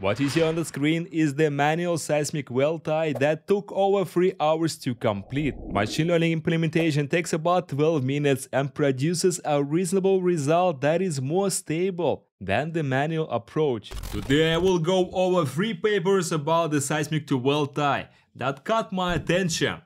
What you see on the screen is the manual seismic well tie that took over 3 hours to complete. Machine learning implementation takes about 12 minutes and produces a reasonable result that is more stable than the manual approach. Today I will go over 3 papers about the seismic to well tie that caught my attention.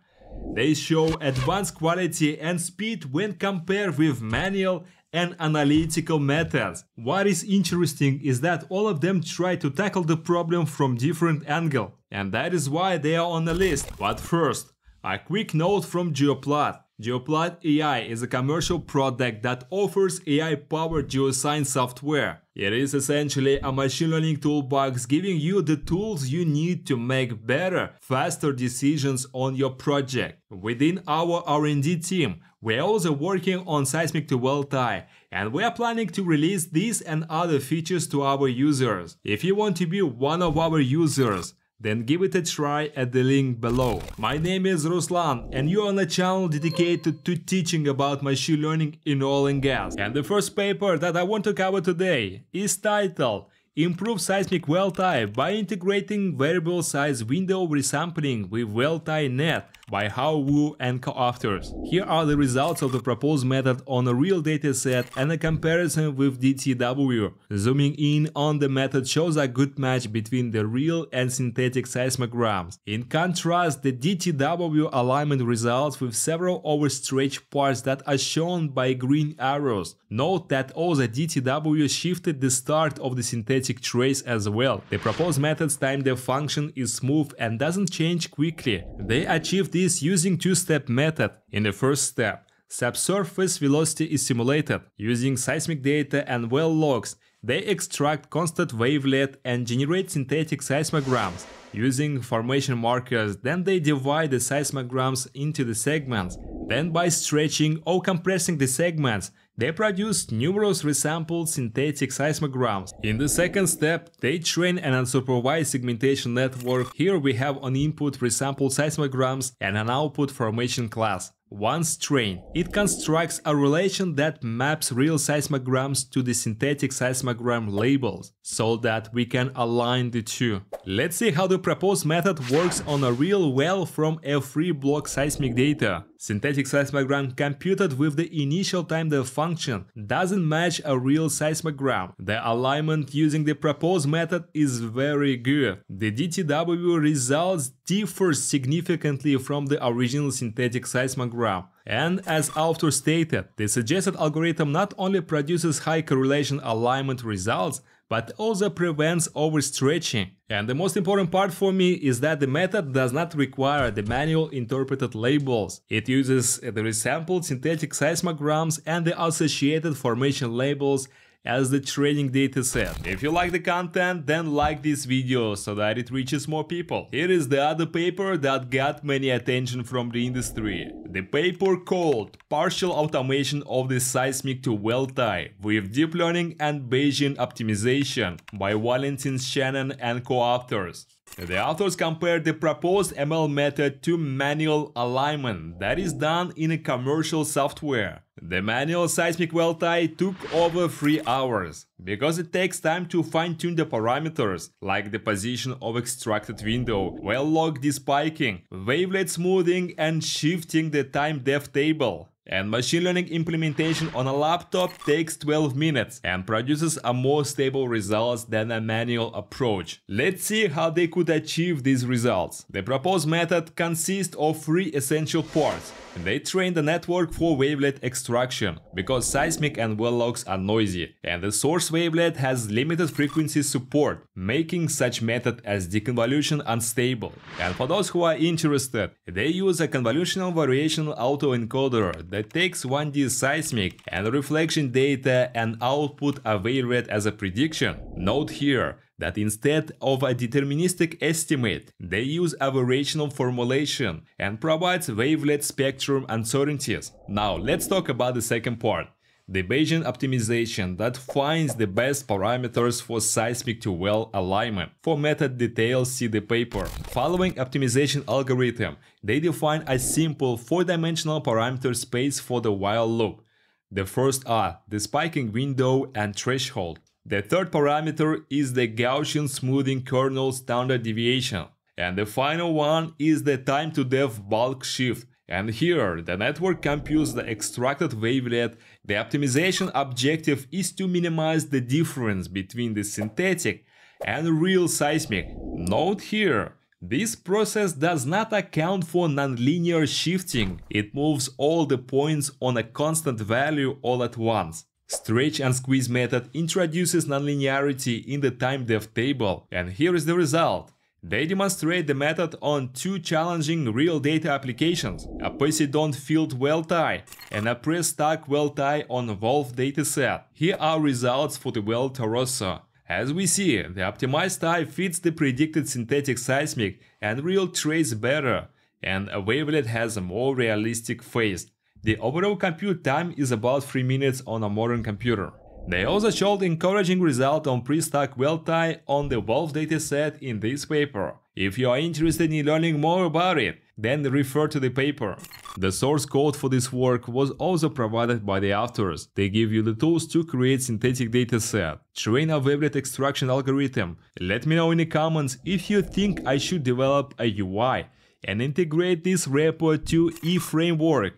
They show advanced quality and speed when compared with manual and analytical methods. What is interesting is that all of them try to tackle the problem from different angle, and that is why they are on the list. But first, a quick note from Geoplat. Geoplat AI is a commercial product that offers AI-powered geoscience software. It is essentially a machine learning toolbox giving you the tools you need to make better, faster decisions on your project. Within our R&D team, we're also working on Seismic to Well Tie, and we are planning to release these and other features to our users. If you want to be one of our users, then give it a try at the link below. My name is Ruslan and you're on a channel dedicated to teaching about machine learning in oil and gas. And the first paper that I want to cover today is titled Improve seismic well tie by integrating variable size window resampling with well tie net by Hao Wu and co-authors. Here are the results of the proposed method on a real dataset and a comparison with DTW. Zooming in on the method shows a good match between the real and synthetic seismograms. In contrast, the DTW alignment results with several overstretched parts that are shown by green arrows. Note that all the DTW shifted the start of the synthetic trace as well. The proposed method's time depth function is smooth and doesn't change quickly. They achieved this using two-step method. In the first step, subsurface velocity is simulated using seismic data and well logs. They extract constant wavelet and generate synthetic seismograms using formation markers. Then they divide the seismograms into the segments. Then by stretching or compressing the segments, they produce numerous resampled synthetic seismograms. In the second step, they train an unsupervised segmentation network. Here we have an input resampled seismograms and an output formation class. Once trained, it constructs a relation that maps real seismograms to the synthetic seismogram labels, so that we can align the two. Let's see how the proposed method works on a real well from F3 block seismic data. Synthetic seismogram computed with the initial time depth function doesn't match a real seismogram. The alignment using the proposed method is very good. The DTW results differ significantly from the original synthetic seismogram. And as author stated, the suggested algorithm not only produces high correlation alignment results, but also prevents overstretching. And the most important part for me is that the method does not require the manual interpreted labels. It uses the resampled synthetic seismograms and the associated formation labels as the training dataset. If you like the content, then like this video so that it reaches more people. Here is the other paper that got many attention from the industry. The paper called Partial Automation of the Seismic to Well Tie with Deep Learning and Bayesian Optimization by Valentin Tschannen and co-authors. The authors compared the proposed ML method to manual alignment that is done in a commercial software. The manual seismic well tie took over 3 hours, because it takes time to fine-tune the parameters, like the position of extracted window, well log despiking, wavelet smoothing and shifting the time depth table. And machine learning implementation on a laptop takes 12 minutes and produces a more stable results than a manual approach. Let's see how they could achieve these results. The proposed method consists of three essential parts. They train the network for wavelet extraction, because seismic and well logs are noisy, and the source wavelet has limited frequency support, making such method as deconvolution unstable. And for those who are interested, they use a convolutional variational autoencoder that takes 1D seismic and reflection data and output a wavelet as a prediction. Note here, that instead of a deterministic estimate, they use a variational formulation and provides wavelet spectrum uncertainties. Now let's talk about the second part. The Bayesian optimization that finds the best parameters for seismic to well alignment. For method details see the paper. Following optimization algorithm, they define a simple 4-dimensional parameter space for the while loop. The first are the spiking window and threshold. The third parameter is the Gaussian smoothing kernel standard deviation. And the final one is the time to depth bulk shift. And here, the network computes the extracted wavelet. The optimization objective is to minimize the difference between the synthetic and real seismic. Note here, this process does not account for nonlinear shifting, it moves all the points on a constant value all at once. Stretch and squeeze method introduces nonlinearity in the time depth table, and here is the result. They demonstrate the method on two challenging real data applications, a Poseidon field well tie and a pre-stack well tie on Volve dataset. Here are results for the well Torosa. As we see, the optimized tie fits the predicted synthetic seismic and real trace better, and a wavelet has a more realistic phase. The overall compute time is about 3 minutes on a modern computer. They also showed encouraging result on pre-stack well tie on the Volve dataset in this paper. If you are interested in learning more about it, then refer to the paper. The source code for this work was also provided by the authors. They give you the tools to create synthetic dataset, train a wavelet extraction algorithm. Let me know in the comments if you think I should develop a UI and integrate this repo to eFramework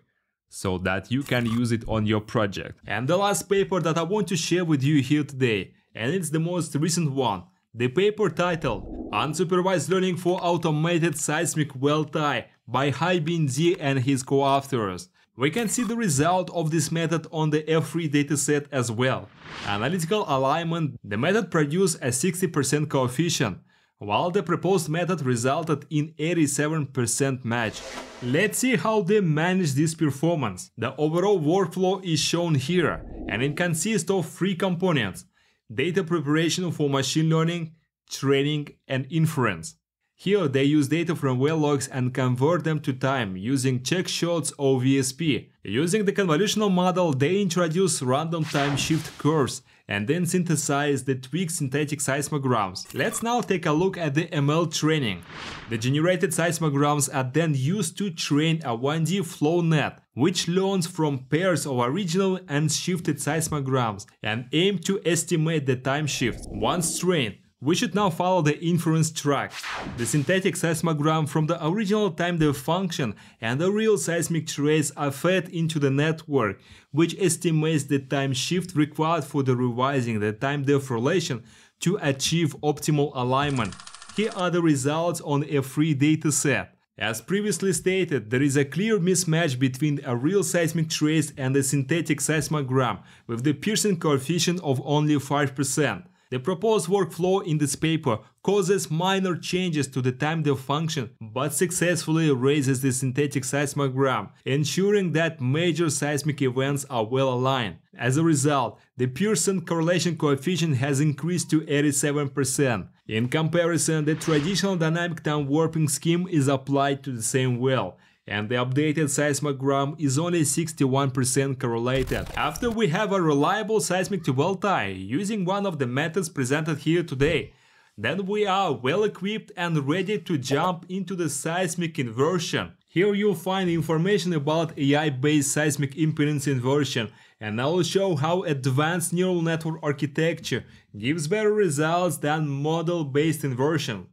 so that you can use it on your project. And the last paper that I want to share with you here today, and it's the most recent one, the paper titled Unsupervised Learning for Automated Seismic Well Tie by Haibin Di and his co-authors. We can see the result of this method on the F3 dataset as well. Analytical alignment, the method produced a 60% coefficient, while the proposed method resulted in 87% match. Let's see how they manage this performance. The overall workflow is shown here, and it consists of three components. Data preparation for machine learning, training, and inference. Here they use data from well logs and convert them to time using check shots or VSP. Using the convolutional model they introduce random time shift curves and then synthesize the tweaked synthetic seismograms. Let's now take a look at the ML training. The generated seismograms are then used to train a 1D flow net, which learns from pairs of original and shifted seismograms and aim to estimate the time shift. Once trained, we should now follow the inference track. The synthetic seismogram from the original time depth function and the real seismic trace are fed into the network, which estimates the time shift required for the revising the time depth relation to achieve optimal alignment. Here are the results on a F3 dataset. As previously stated, there is a clear mismatch between a real seismic trace and a synthetic seismogram, with the Pearson coefficient of only 5%. The proposed workflow in this paper causes minor changes to the time depth function but successfully raises the synthetic seismogram, ensuring that major seismic events are well aligned. As a result, the Pearson correlation coefficient has increased to 87%. In comparison, the traditional dynamic time warping scheme is applied to the same well, and the updated seismogram is only 61% correlated. After we have a reliable seismic to well tie using one of the methods presented here today, then we are well equipped and ready to jump into the seismic inversion. Here you'll find information about AI-based seismic impedance inversion and I'll show how advanced neural network architecture gives better results than model-based inversion.